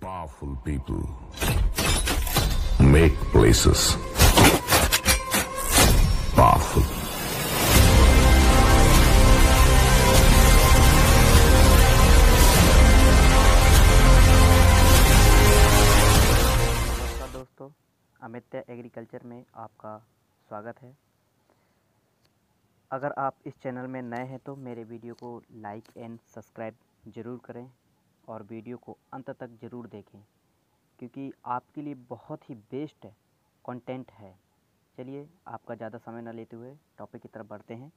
Powerful people make places powerful. दोस्तों अमित्य agriculture में आपका स्वागत है अगर आप इस चैनल में नए हैं तो मेरे वीडियो को लाइक एंड सब्सक्राइब ज़रूर करें और वीडियो को अंत तक ज़रूर देखें, क्योंकि आपके लिए बहुत ही बेस्ट कंटेंट है। चलिए, आपका ज़्यादा समय न लेते हुए टॉपिक की तरफ़ बढ़ते हैं।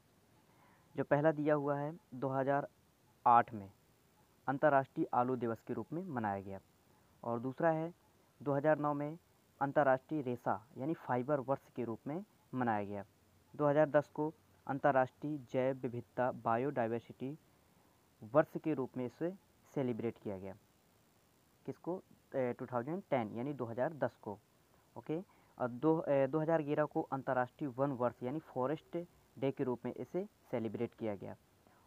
जो पहला दिया हुआ है 2008 में अंतर्राष्ट्रीय आलू दिवस के रूप में मनाया गया। और दूसरा है 2009 में अंतर्राष्ट्रीय रेसा, यानी फाइबर वर्ष के रूप में मनाया गया। 2010 को अंतर्राष्ट्रीय जैव विविधता बायोडाइवर्सिटी वर्ष के रूप में इसे सेलिब्रेट किया गया। किसको? टू थाउज़ेंड टेन यानी 2010 को। ओके? और दो दो हज़ार ग्यारह को अंतर्राष्ट्रीय वन वर्ष, यानी फॉरेस्ट डे के रूप में इसे सेलिब्रेट किया गया।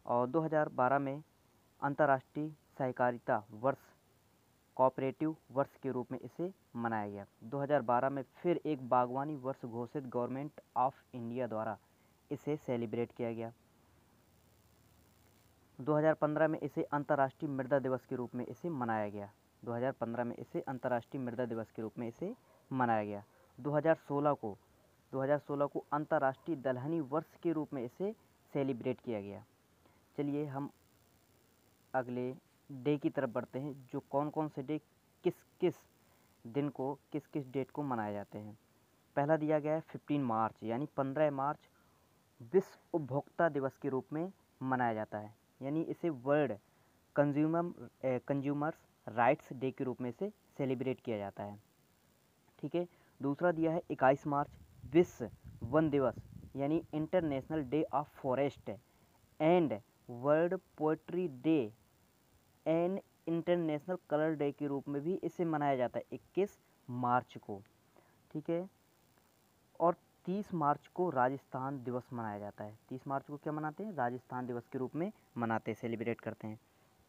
और 2012 में अंतर्राष्ट्रीय सहकारिता वर्ष, कोऑपरेटिव वर्ष के रूप में इसे मनाया गया। 2012 में फिर एक बागवानी वर्ष घोषित गवर्नमेंट ऑफ़ इंडिया द्वारा इसे सेलिब्रेट किया गया। 2015 में इसे अंतर्राष्ट्रीय मृदा दिवस के रूप में इसे मनाया गया। 2015 में इसे अंतर्राष्ट्रीय मृदा दिवस के रूप में इसे मनाया गया। 2016 को 2016 को अंतर्राष्ट्रीय दलहनी वर्ष के रूप में इसे सेलिब्रेट किया गया। चलिए हम अगले डे की तरफ़ बढ़ते हैं, जो कौन कौन से डे किस किस दिन को किस किस डेट को मनाए जाते हैं। पहला दिया गया है फिफ्टीन मार्च, यानी पंद्रह मार्च विश्व उपभोक्ता दिवस के रूप में मनाया जाता है। यानी इसे world consumer consumers rights day के रूप में इसे सेलिब्रेट किया जाता है। ठीक है? दूसरा दिया है इक्कीस मार्च, विश्व वन दिवस, यानी international day of forest, and world poetry day and international colour day के रूप में भी इसे मनाया जाता है 21 मार्च को। ठीक है? 30 मार्च को राजस्थान दिवस मनाया जाता है। 30 मार्च को क्या मनाते हैं? राजस्थान दिवस के रूप में मनाते हैं सेलिब्रेट करते हैं।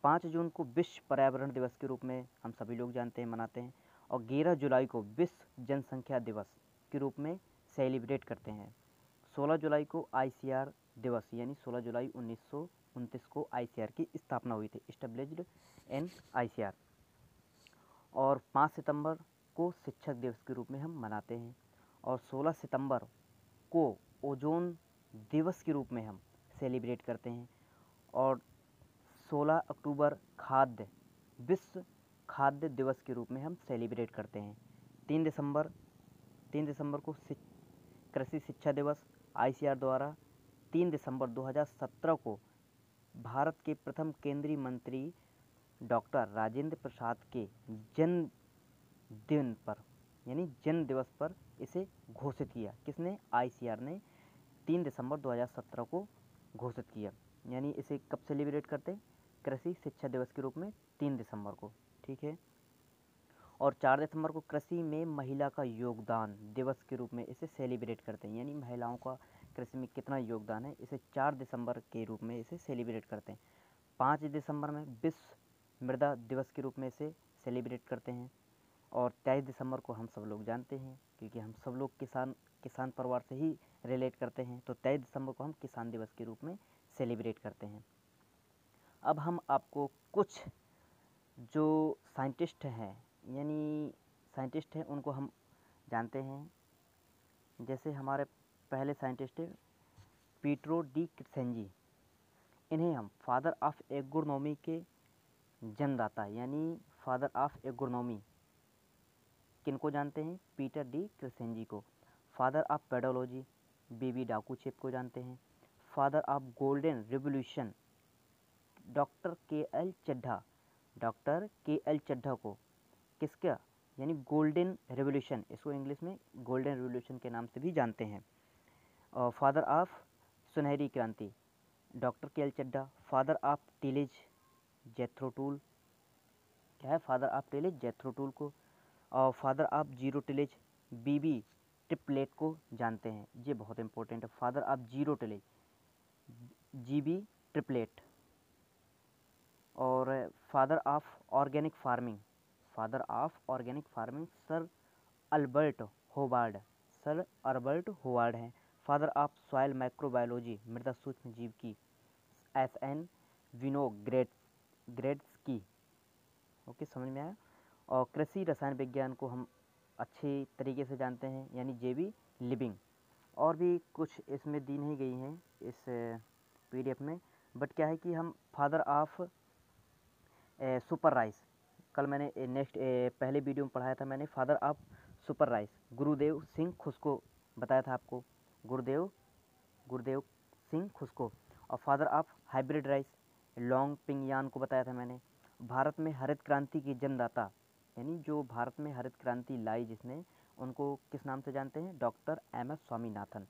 पाँच जून को विश्व पर्यावरण दिवस के रूप में हम सभी लोग जानते हैं, मनाते हैं। और ग्यारह जुलाई को विश्व जनसंख्या दिवस के रूप में सेलिब्रेट करते हैं। सोलह जुलाई को आईसीआर दिवस, यानी सोलह जुलाई उन्नीस को आईसीआर की स्थापना हुई थी इस्टेब्लिश्ड इन आईसीआर और पाँच सितंबर को शिक्षक दिवस के रूप में हम मनाते हैं। और सोलह सितंबर को ओजोन दिवस के रूप में हम सेलिब्रेट करते हैं और सोलह अक्टूबर खाद्य, विश्व खाद्य दिवस के रूप में हम सेलिब्रेट करते हैं। तीन दिसंबर तीन दिसंबर को कृषि शिक्षा दिवस, आईसीआर द्वारा तीन दिसंबर 2017 को भारत के प्रथम केंद्रीय मंत्री डॉक्टर राजेंद्र प्रसाद के जन्म दिन पर, यानी जन्म दिवस पर इसे घोषित किया। किसने? आईसीआर ने तीन दिसंबर 2017 को घोषित किया। यानी इसे कब सेलिब्रेट करते कृषि शिक्षा दिवस के रूप में तीन दिसंबर को। ठीक है? और चार दिसंबर को कृषि में महिला का योगदान दिवस के रूप में इसे सेलिब्रेट करते हैं। यानी महिलाओं का कृषि में कितना योगदान है? इसे चार दिसंबर के रूप में इसे सेलिब्रेट करते हैं। पाँच दिसंबर में विश्व मृदा दिवस के रूप में इसे सेलिब्रेट करते हैं। और तेईस दिसंबर को हम सब लोग जानते हैं, क्योंकि हम सब लोग किसान किसान परिवार से ही रिलेट करते हैं तो तेईस दिसंबर को हम किसान दिवस के रूप में सेलिब्रेट करते हैं। अब हम आपको कुछ जो साइंटिस्ट हैं, यानी साइंटिस्ट हैं, उनको हम जानते हैं। जैसे हमारे पहले साइंटिस्ट है पीट्रो डी किसेंजी इन्हें हम फादर ऑफ़ एग्रोनॉमी के जन्मदाता, यानी फादर ऑफ़ एग्रोनॉमी किनको जानते हैं? पीटर डी क्रिसेंजी को। Father of pedology, V V Dokuchaev को जानते हैं। Father of golden revolution, doctor K L Chadha, doctor K L Chadha को। किसका? यानी गोल्डन रेवोल्यूशन, इसको इंग्लिश में गोल्डन रेवोल्यूशन के नाम से भी जानते हैं। और फादर ऑफ़ सुनहरी क्रांति, doctor K L Chadha. Father of tillage, Jethro Tull. क्या है? Father of tillage, Jethro Tull को। और father of zero tillage B B Triplett को जानते हैं। ये बहुत इंपॉर्टेंट है। Father of zero tillage G B Triplett. और father of organic farming. Father of organic farming sir Albert Howard. Sir Albert Howard हैं। फादर ऑफ़ सॉयल माइक्रोबायोलॉजी मृदा सूक्ष्म जीव की S N Winogradsky की। Okay, समझ में आया? और कृषि रसायन विज्ञान को हम अच्छे तरीके से जानते हैं, यानी जे बी लिविंग। और भी कुछ इसमें दी नहीं गई हैं इस पीडीएफ में, बट क्या है कि हम फादर ऑफ़ सुपर राइस। कल मैंने नेक्स्ट पहले वीडियो में पढ़ाया था मैंने फादर ऑफ़ सुपर राइस, गुरुदेव सिंह खुशको बताया था आपको। गुरुदेव गुरुदेव सिंह खुशको और father of hybrid rice Long Pingyan को बताया था मैंने। भारत में हरित क्रांति की जन्मदाता यानी जो भारत में हरित क्रांति लाई जिसने, उनको किस नाम से जानते हैं? Doctor M S Swaminathan.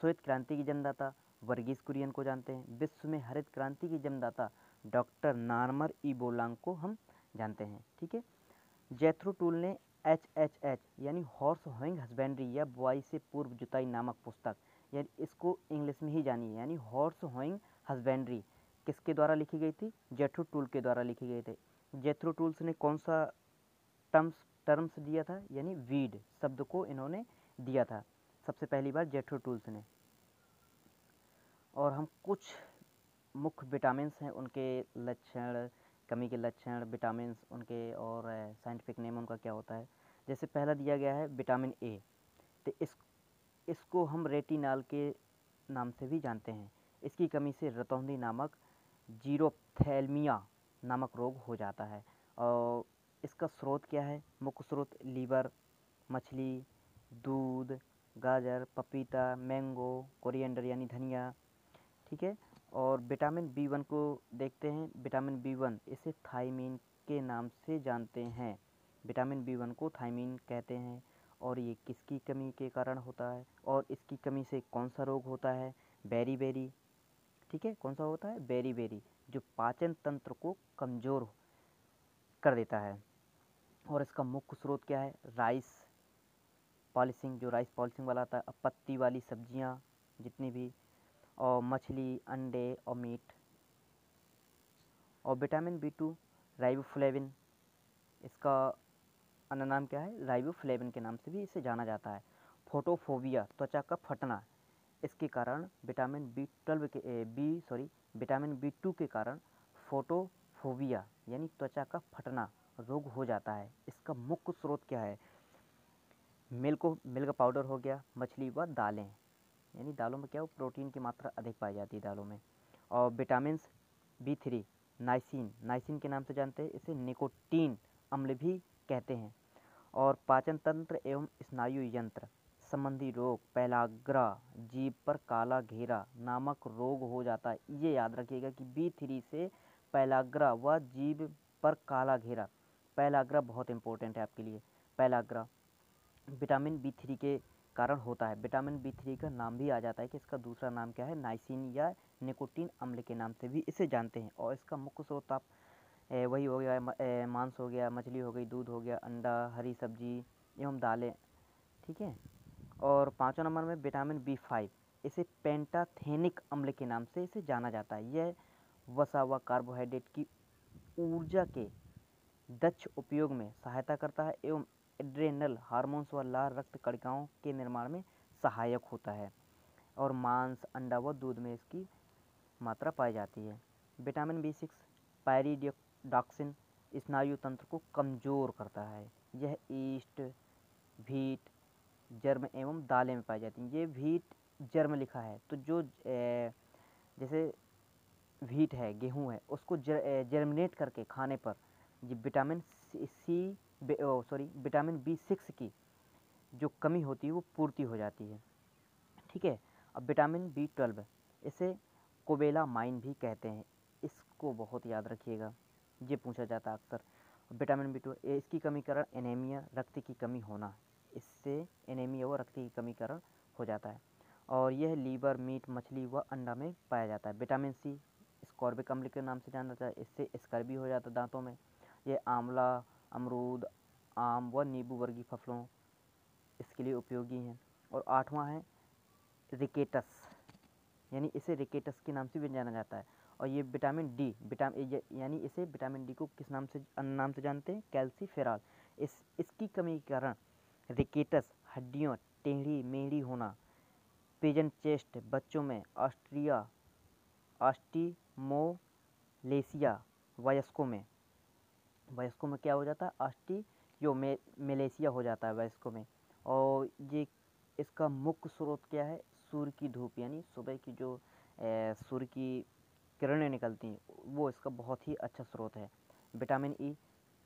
श्वेत क्रांति की जन्मदाता वर्गीस कुरियन को जानते हैं। विश्व में हरित क्रांति की जन्मदाता डॉक्टर नार्मर ई बोलांग को हम जानते हैं, ठीक है? जैथ्रो टूल ने एच एच एच, यानी हॉर्स होइंग हस्बेंड्री या बुआई से पूर्व जुताई नामक पुस्तक, यानी इसको इंग्लिश में ही जानिए, यानी हॉर्स होइंग हस्बेंड्री किसके द्वारा लिखी गई थी? जेथ्रो टूल के द्वारा लिखी गई थी। जेथ्रो टूल्स ने कौन सा टर्म्स टर्म्स दिया था, यानी वीड शब्द को इन्होंने दिया था। सबसे पहली बार जेट्रो टूल्स ने। और हम कुछ मुख्य विटामिन्स हैं, उनके लक्षण, कमी के लक्षण विटामिन्स उनके और साइंटिफिक नेम उनका क्या होता है। जैसे पहला दिया गया है विटामिन ए तो इस, इसको हम रेटिनाल के नाम से भी जानते हैं। इसकी कमी से रतौंधी नामक जीरोथैल्मिया नामक रोग हो जाता है। और इसका स्रोत क्या है? मुख्य स्रोत लीवर, मछली, दूध, गाजर, पपीता, मैंगो, कोरिएंडर यानी धनिया, ठीक है? और विटामिन बी वन को देखते हैं। विटामिन बी वन इसे थाइमीन के नाम से जानते हैं। विटामिन बी वन को थाइमीन कहते हैं। और ये किसकी कमी के कारण होता है? और इसकी कमी से कौन सा रोग होता है? बेरी बेरी, ठीक है? कौन सा होता है? बेरी बेरी, जो पाचन तंत्र को कमज़ोर कर देता है। और इसका मुख्य स्रोत क्या है? राइस पॉलिशिंग जो राइस पॉलिशिंग वाला आता है पत्ती वाली सब्ज़ियाँ जितनी भी, और मछली, अंडे और मीट। और विटामिन बी टू, राइबोफ्लेविन, इसका अन्य नाम क्या है? राइबोफ्लेविन के नाम से भी इसे जाना जाता है। फोटोफोबिया, त्वचा का फटना, इसके कारण विटामिन बी ट्वेल्व के B, sorry, vitamin B two के कारण फोटोफोबिया, यानी त्वचा का फटना रोग हो जाता है। इसका मुख्य स्रोत क्या है? मिल्क मिल्क पाउडर हो गया, मछली व दालें। यानी दालों में क्या हो? प्रोटीन की मात्रा अधिक पाई जाती है दालों में। और vitamin B three, niacin. Niacin के नाम से जानते हैं, इसे निकोटीन अम्ल भी कहते हैं। और पाचन तंत्र एवं स्नायु यंत्र, संबंधी रोग, पैलाग्रा जीव पर काला घेरा नामक रोग हो जाता है। ये याद रखिएगा कि बी थ्री से पैलाग्रा व जीव पर काला घेरा पैलाग्रा बहुत इंपॉर्टेंट है आपके लिए। पैलाग्रा विटामिन बी थ्री के कारण होता है। विटामिन बी थ्री का नाम भी आ जाता है कि इसका दूसरा नाम क्या है? नाइसिन या निकोटीन अम्ल के नाम से भी इसे जानते हैं। और इसका मुख्य स्रोत आप वही हो गया मांस हो गया, मछली हो गई, दूध हो गया, अंडा, हरी सब्ज़ी एवं दालें, ठीक है? और पाँचों नंबर में विटामिन बी फाइव इसे पेंटाथेनिक अम्ल के नाम से इसे जाना जाता है। यह वसा व कार्बोहाइड्रेट की ऊर्जा के दक्ष उपयोग में सहायता करता है एवं एड्रेनल हार्मोन्स व लाल रक्त कणिकाओं के निर्माण में सहायक होता है और मांस अंडा व दूध में इसकी मात्रा पाई जाती है। विटामिन बी सिक्स पैरीडॉक्सिन स्नायु तंत्र को कमज़ोर करता है। यह ईस्ट भीट जर्म एवं दालें में पाई जाती हैं। ये भीट जर्म लिखा है तो जो जैसे भीट है गेहूँ है उसको जर, जर्मिनेट करके खाने पर ये vitamin C sorry vitamin B six की जो कमी होती है, वो पूर्ति हो जाती है। ठीक है? अब विटामिन बी ट्वेल्व इसे कोबेला माइन भी कहते हैं। इसको बहुत याद रखिएगा। ये पूछा जाता है अक्सर। विटामिन बी ट्वेल्व इसकी कमी कारण एनीमिया रक्त की कमी होना। इससे एनीमिया व रक्त की कमी कारण हो जाता है। और यह लीवर, मीट, मछली व अंडा में पाया जाता है। विटामिन सी स्कॉर्बिक अम्ल के नाम से जाना जाता है। इससे स्कर्बी हो जाता है दांतों में। ये आंवला, अमरूद, आम व नींबू वर्गीय फ़सलों इसके लिए उपयोगी हैं। और आठवां है रिकेटस, यानी इसे रिकेटस के नाम से भी जाना जाता है। और ये विटामिन डी विटामिन यानी इसे विटामिन डी को किस नाम से नाम से जानते हैं? कैल्सीफेरॉल। इस, इसकी कमी के कारण रिकेटस, हड्डियों, टेढ़ी मेढ़ी होना, पेजन चेस्ट, बच्चों में ऑस्ट्रिया, ऑस्टीमोलेसिया, वयस्कों में वयस्कों में क्या हो जाता है? ऑस्टी जो मे, मेलेसिया हो जाता है वयस्कों में। और ये इसका मुख्य स्रोत क्या है? सूर्य की धूप, यानी सुबह की जो सूर्य की किरणें निकलती हैं, वो इसका बहुत ही अच्छा स्रोत है। विटामिन ई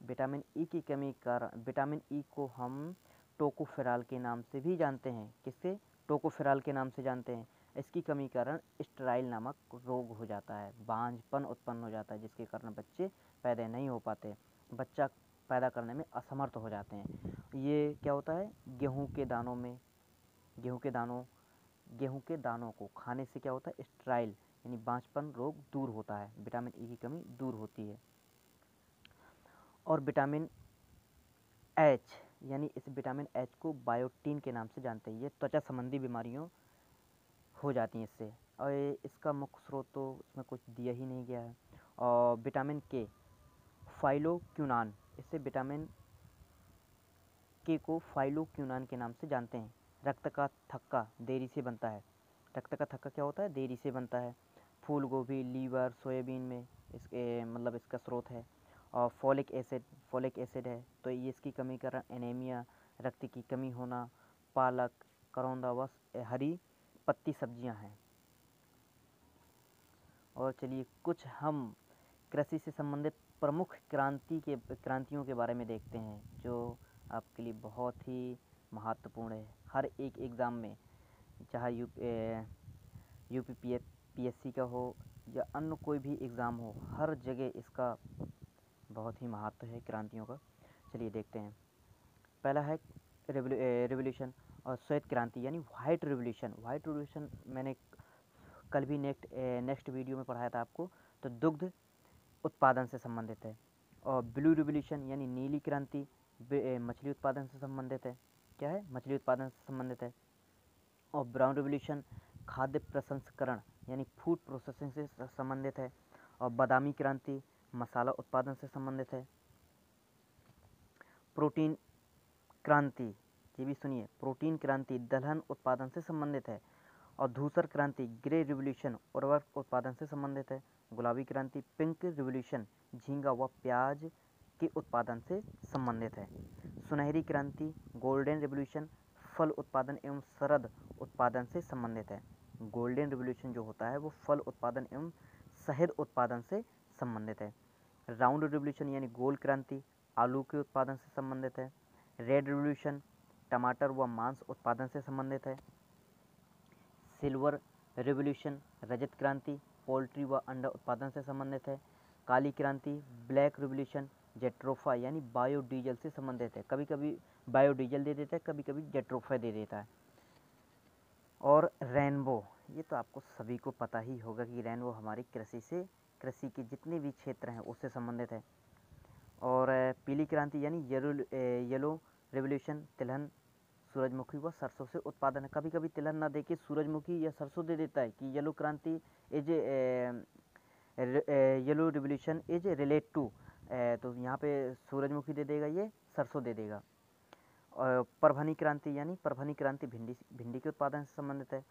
विटामिन ई की कमी कारण, विटामिन ई को हम टोकोफेराल के नाम से भी जानते हैं। किससे? टोकोफेराल के नाम से जानते हैं। इसकी कमी कारण स्ट्राइल नामक रोग हो जाता है। बांझपन उत्पन्न हो जाता है, जिसके कारण बच्चे पैदा नहीं हो पाते। बच्चा पैदा करने में असमर्थ हो जाते हैं। ये क्या होता है? गेहूँ के दानों में, गेहूँ के दानों, गेहूँ के दानों को खाने से क्या होता है? स्ट्राइल, यानी बांझपन रोग दूर होता है। विटामिन ई e की कमी दूर होती है। और विटामिन एच यानी इस विटामिन एच को बायोटीन के नाम से जानते हैं। ये त्वचा संबंधी बीमारियों हो जाती हैं इससे। और इसका मुख्य स्रोत तो इसमें कुछ दिया ही नहीं गया है। और विटामिन के फाइलोक्यूनान इससे विटामिन के को फाइलोक्यूनान के नाम से जानते हैं। रक्त का थक्का देरी से बनता है। रक्त का थक्का क्या होता है? देरी से बनता है। फूल गोभी लीवर, सोयाबीन में इसके मतलब इसका स्रोत है। और फॉलिक एसिड फॉलिक एसिड है। तो ये इसकी कमी कारण एनीमिया रक्त की कमी होना, पालक, करौंदा व हरी पत्ती सब्ज़ियाँ हैं। और चलिए कुछ हम कृषि से संबंधित प्रमुख क्रांति के, क्रांतियों के बारे में देखते हैं, जो आपके लिए बहुत ही महत्वपूर्ण है। हर एक एग्ज़ाम में, चाहे U U P P P S C का हो या अन्य कोई भी एग्ज़ाम हो, हर जगह इसका बहुत ही महत्व है क्रांतियों का। चलिए देखते हैं। पहला है रेवोल्यूशन। और श्वेत क्रांति, यानी वाइट रिवोल्यूशन वाइट रिवोल्यूशन मैंने कल भी नेक्स्ट नेक्स्ट वीडियो में पढ़ाया था आपको तो दुग्ध उत्पादन से संबंधित है और ब्लू रिवोल्यूशन यानी नीली क्रांति मछली उत्पादन से संबंधित है। क्या है? मछली उत्पादन से संबंधित है। और ब्राउन रिवोल्यूशन खाद्य प्रसंस्करण, यानी फ़ूड प्रोसेसिंग से संबंधित है। और बादामी क्रांति, मसाला उत्पादन से संबंधित है। प्रोटीन क्रांति ये भी सुनिए, प्रोटीन क्रांति दलहन उत्पादन से संबंधित है और धूसर क्रांति ग्रे रिवोल्यूशन उर्वरक उत्पादन से संबंधित है। गुलाबी क्रांति पिंक रिवोल्यूशन झींगा व प्याज के उत्पादन से संबंधित है। सुनहरी क्रांति गोल्डन रिवोल्यूशन फल उत्पादन एवं शरद उत्पादन से संबंधित है। गोल्डन रिवोल्यूशन जो होता है वो फल उत्पादन एवं शहद उत्पादन से संबंधित है। राउंड रिवोल्यूशन यानी गोल क्रांति आलू के उत्पादन से संबंधित है। रेड रिवोल्यूशन टमाटर व मांस उत्पादन से संबंधित है। सिल्वर रिवोल्यूशन, रजत क्रांति, पोल्ट्री व अंडा उत्पादन से संबंधित है। काली क्रांति, ब्लैक रिवोल्यूशन, जेट्रोफा यानी बायोडीजल से संबंधित है। कभी कभी बायोडीजल दे देता है कभी कभी जेट्रोफा दे देता है। और रेनबो, ये तो आपको सभी को पता ही होगा कि रेनबो हमारी कृषि से, कृषि के जितने भी क्षेत्र हैं, उससे संबंधित है। और, पीली क्रांति यानी येलो येलो रेवोल्यूशन, तिलहन सूरजमुखी व सरसों से उत्पादन है। कभी कभी तिलहन ना दे के सूरजमुखी या सरसों दे देता है कि येलो क्रांति is yellow revolution is relate to तो यहाँ पे सूरजमुखी दे देगा ये, सरसों दे देगा। और परभनी क्रांति यानी परभनी क्रांति भिंडी भिंडी के उत्पादन से संबंधित है।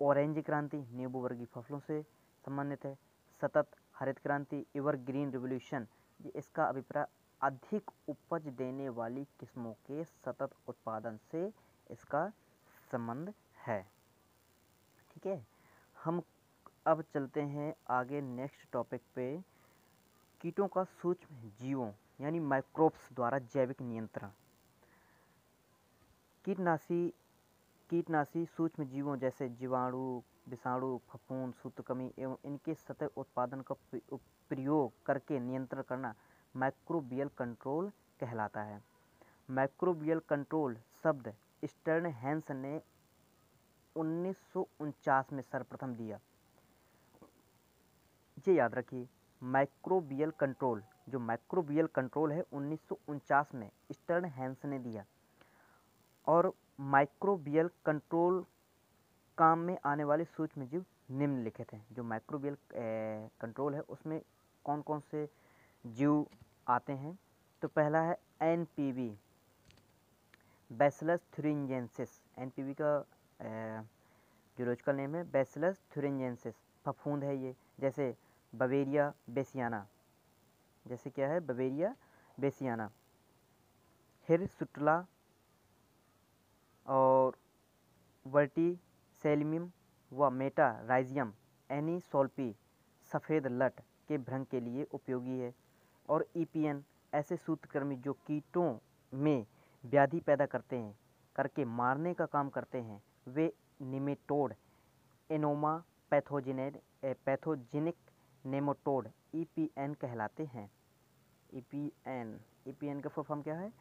ऑरेंज क्रांति नींबू वर्गीय फ़सलों से संबंधित है। सतत हरित क्रांति एवर ग्रीन रिवोल्यूशन, ये इसका अभिप्राय अधिक उपज देने वाली किस्मों के सतत उत्पादन से इसका संबंध है। ठीक है? हम अब चलते हैं आगे नेक्स्ट टॉपिक पे। कीटों का सूक्ष्म जीवों, यानी माइक्रोब्स द्वारा जैविक नियंत्रण। कीटनाशी कीटनाशी सूक्ष्म जीवों जैसे जीवाणु, विषाणु, फफूंद सूत्रकमी एवं इनके सतत उत्पादन का प्रयोग करके नियंत्रण करना माइक्रोबियल कंट्रोल कहलाता है। माइक्रोबियल कंट्रोल शब्द स्टर्न हैंस ने उन्नीस सौ उनचास में सर्वप्रथम दिया। ये याद रखिए माइक्रोबियल कंट्रोल, जो माइक्रोबियल कंट्रोल है, उन्नीस सौ उनचास में स्टर्न हैंस ने दिया। और माइक्रोबियल कंट्रोल काम में आने वाले सूक्ष्म जीव निम्नलिखित हैं। जो माइक्रोबियल कंट्रोल है, उसमें कौन कौन से जीव आते हैं। तो पहला है N P B bacillus thuringiensis N P B का जूलॉजिकल नेम है बैसलस थ्रिंजेंसिस फफूंद है ये, जैसे बवेरिया बेसियाना जैसे क्या है? बवेरिया बेसियाना हिर सुटला और वर्टी सेलमियम व मेटा राइजियम एनी सोल्पी सफ़ेद लट के भ्रंग के लिए उपयोगी है। और ईपीएन ऐसे सूत्रकृमि जो कीटों में व्याधि पैदा करते हैं, करके मारने का काम करते हैं, वे निमेटोड, एनोमा पैथोजिनेड पैथोजिनिक नेमोटोड ईपीएन कहलाते हैं। ईपीएन ईपीएन का फुल फॉर्म क्या है?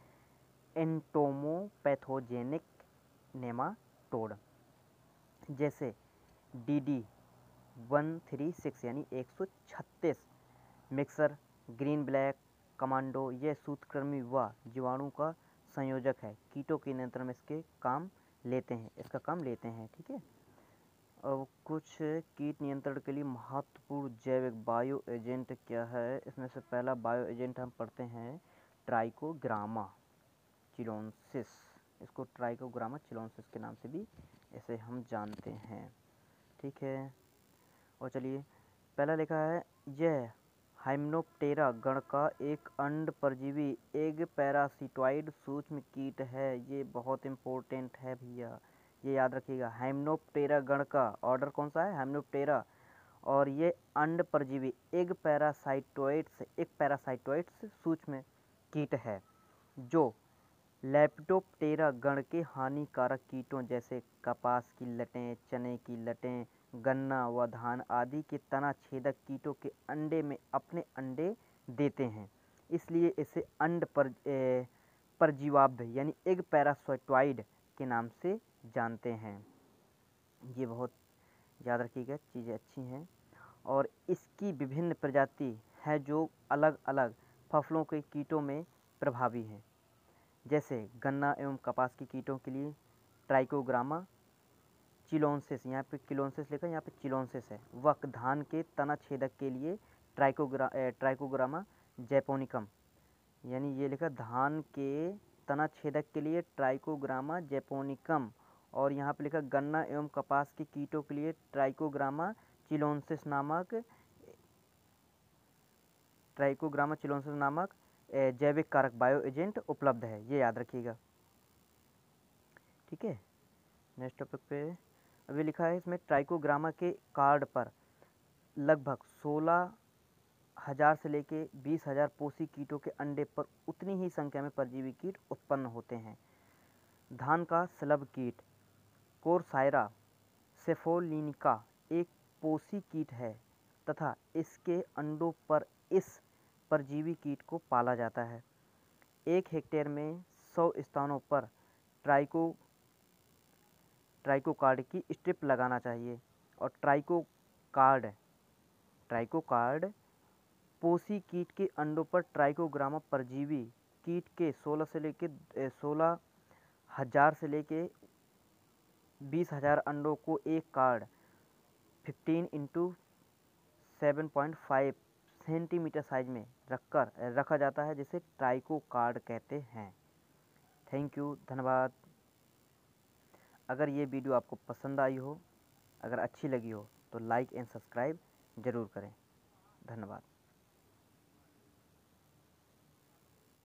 एंटोमोपैथोजेनिक नेमाटोड, जैसे D D one three six यानी एक सौ छत्तीस मिक्सर ग्रीन ब्लैक, कमांडो, यह सूत्रकृमि व जीवाणु का संयोजक है। कीटों के नियंत्रण में इसके काम लेते हैं, इसका काम लेते हैं, ठीक है? अब कुछ कीट नियंत्रण के लिए महत्वपूर्ण जैविक बायो एजेंट क्या है? इसमें से पहला बायो एजेंट हम पढ़ते हैं, ट्राइकोग्रामा चिलोनसिस इसको ट्राइकोग्रामा चिलोनसिस के नाम से भी इसे हम जानते हैं, ठीक है? और चलिए, पहला लिखा है, यह हाइमनोप्टेरा गण का एक अंड परजीवी एग पैरासिटॉइड सूक्ष्म कीट है। ये बहुत इम्पोर्टेंट है भैया। ये याद रखिएगा हेमनोप्टेरा गण का ऑर्डर कौन सा है? हेमनोप्टेरा और ये अंड परजीवी एग पैरासाइटोइड्स एक पैरासाइटोइड्स सूक्ष्म कीट है, जो लेप्टोप्टेरा गण के हानिकारक कीटों जैसे कपास की लटें, चने की लटें गन्ना व धान आदि के तना छेदक कीटों के अंडे में अपने अंडे देते हैं। इसलिए इसे अंड पर परजीवाब्ध यानी एग पैरासोटॉइड के नाम से जानते हैं। ये बहुत याद रखिएगा, चीज़ें अच्छी हैं। और इसकी विभिन्न प्रजाति है जो अलग अलग फ़सलों के कीटों में प्रभावी हैं। जैसे गन्ना एवं कपास के कीटों के लिए ट्राइकोग्रामा चिलोनसिस, यहाँ पे किलोनसिस लिखा, यहाँ पे चिलोनसिस है। वक धान के तना छेदक के लिए ट्राइकोग्रा ट्राइकोग्रामा जैपोनिकम। यानी ये लिखा, धान के तना छेदक के लिए ट्राइकोग्रामा जैपोनिकम। और यहाँ पे लिखा, गन्ना एवं कपास के कीटों के लिए ट्राइकोग्रामा चिलोनसिस नामक, ट्राइकोग्रामा चिलोनसिस नामक जैविक कारक बायो एजेंट उपलब्ध है। ये याद रखिएगा। ठीक है? नेक्स्ट टॉपिक पे अभी लिखा है इसमें ट्राइकोग्रामा के कार्ड पर लगभग सोलह हज़ार से लेके बीस हज़ार पोसी कीटों के अंडे पर उतनी ही संख्या में परजीवी कीट उत्पन्न होते हैं। धान का स्लब कीट, कोरसायरा, सेफोलिनिका एक पोसी कीट है तथा इसके अंडों पर इस परजीवी कीट को पाला जाता है। एक हेक्टेयर में सौ स्थानों पर ट्राइको ट्राइकोकार्ड की स्ट्रिप लगाना चाहिए। और ट्राइकोकार्ड ट्राइकोकार्ड पोसी कीट के अंडों पर ट्राइकोग्रामा परजीवी कीट के 16 से लेके सोलह हज़ार से लेके बीस हज़ार अंडों को एक card, fifteen into seven point five centimetre size में रखकर रखा जाता है, जिसे ट्राइको कार्ड कहते हैं। थैंक यू, धन्यवाद। अगर ये वीडियो आपको पसंद आई हो, अगर अच्छी लगी हो तो लाइक एंड सब्सक्राइब ज़रूर करें। धन्यवाद।